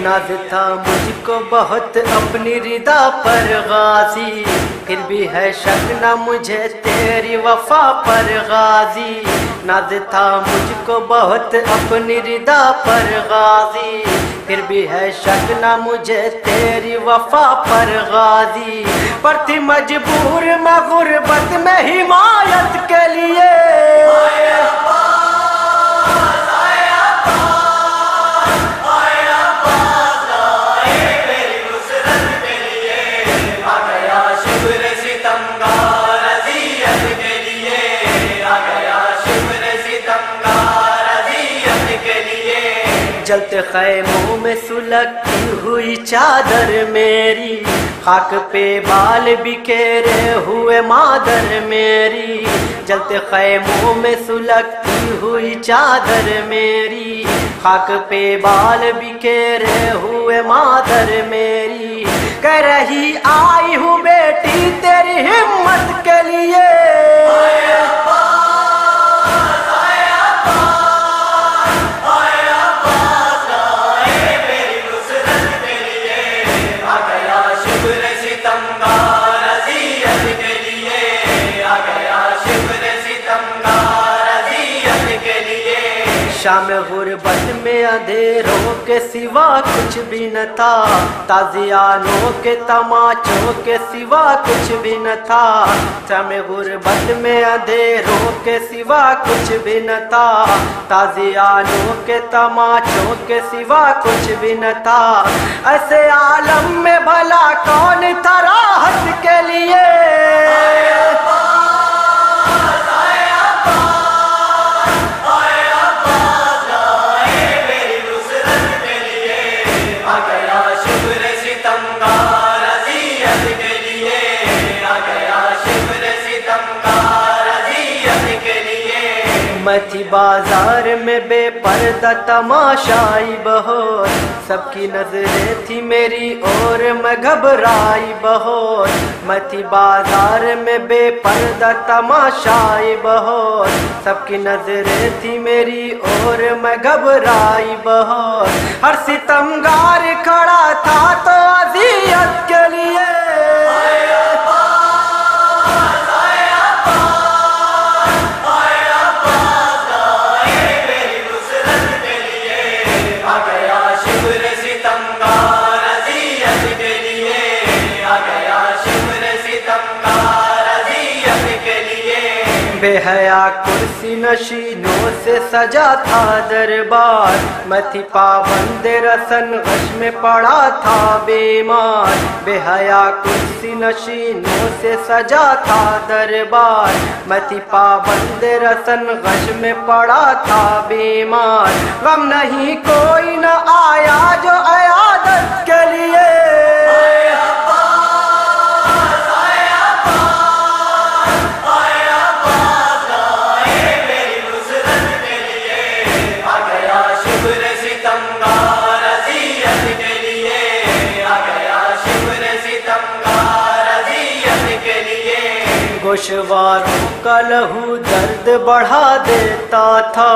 नाज था मुझको बहुत अपनी रिदा पर गाजी। फिर भी है शक न मुझे तेरी वफा पर गाजी। नाज था मुझको बहुत अपनी रिदा पर गाजी। फिर भी है शक न मुझे तेरी वफा पर गाजी। पर थी मजबूर मैं गुर्बत में हिमायत के जलते खैमों में सुलगती हुई चादर मेरी। खाक पे बाल बिखेरे हुए मादर मेरी। जलते खैमों में सुलगती हुई चादर मेरी। खाक पे बाल बिखेरे हुए मादर मेरी। कर रही आई शाम गुर्बत में अंधेरों के सिवा कुछ भी न था। ताजियानों के तमाचों के सिवा कुछ भी न था। शाम गुर्बत में अंधेरों के सिवा कुछ भी न था। ताजियानों के तमाचों के सिवा कुछ भी न था। ऐसे आलम में मैं थी बाज़ार में बेपर्दा तमाशाई बहुत सबकी नज़रें थी मेरी और मैं घबराई बहुत मैं थी बाज़ार में बेपर्दा तमाशाई बहुत सबकी नज़रें थी मेरी और मैं घबराई बहुत हर सितमगार खड़ा था तो अजियत के लिए। बेहया कुर्सी नशीनों से सजा था दरबार। मैं थी पाबंद, रसन गश में पड़ा था बीमार। बेहया कुर्सी नशीनों से सजा था दरबार। मैं थी पाबंद, रसन गश में पड़ा था बीमार। गम नहीं कोई न आया जो अयादत के लिए। गोशवार कलहू दर्द बढ़ा देता था।